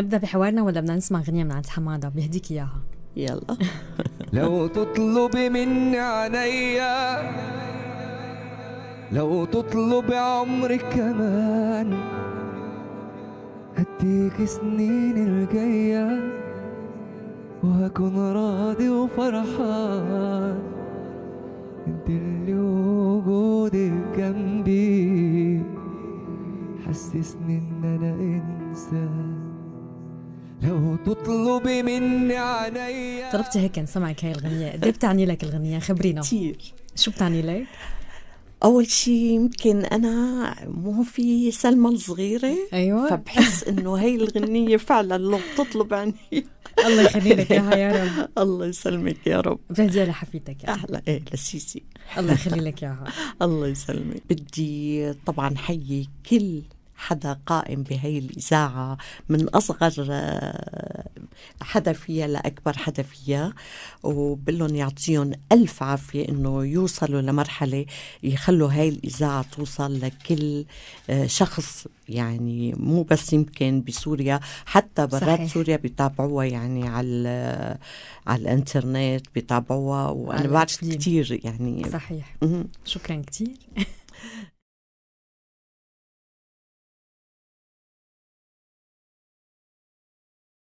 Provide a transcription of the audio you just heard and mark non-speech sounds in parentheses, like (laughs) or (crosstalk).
نبدأ بحوارنا ولا بدنا نسمع غنية من عند حمادة؟ بيهديك إياها. يلا. (laughs) لو تطلبي مني عينيا لو تطلبي عمري كمان هديك سنين الجاية وهكون راضي وفرحان. انت اللي وجودك جنبي حسسني لو تطلبي مني عينيا طلبتي هيك نسمعك هاي الغنية. قد إيه بتعني لك الغنية؟ خبرينا. كثير شو بتعني لك؟ أول شيء يمكن أنا مو في سلمى الصغيرة أيوه. فبحس إنه هي الغنية فعلا لو بتطلب عني الله يخلي لك إياها يا رب. (laughs) الله يسلمك يا رب. بتهديها لحفيدتك يعني. أحلى إيه لسيسي. الله يخلي لك إياها. (laughs) الله يسلمك. بدي طبعا حيي كل حدا قائم بهي الإذاعة من أصغر آه، حدا فيها لأكبر حدا فيها وبقول لهم يعطيهم ألف عافية إنه يوصلوا لمرحلة يخلوا هاي الإذاعة توصل لكل آه، شخص يعني مو بس يمكن بسوريا حتى برات. سوريا بيتابعوها يعني على على الإنترنت بيتابعوها وأنا بعرف. كثير يعني صحيح. شكرا كتير (laughs)